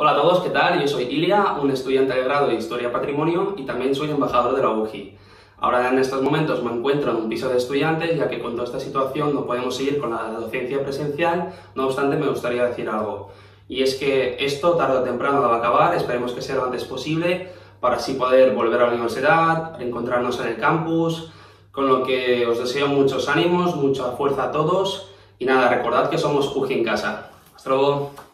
Hola a todos, ¿qué tal? Yo soy Ilia, un estudiante de grado de Historia Patrimonio y también soy embajador de la UGI. Ahora en estos momentos me encuentro en un piso de estudiantes ya que con toda esta situación no podemos seguir con la docencia presencial, no obstante me gustaría decir algo. Y es que esto tarde o temprano va a acabar, esperemos que sea lo antes posible para así poder volver a la universidad, encontrarnos en el campus, con lo que os deseo muchos ánimos, mucha fuerza a todos y nada, recordad que somos UGI en casa. Hasta luego.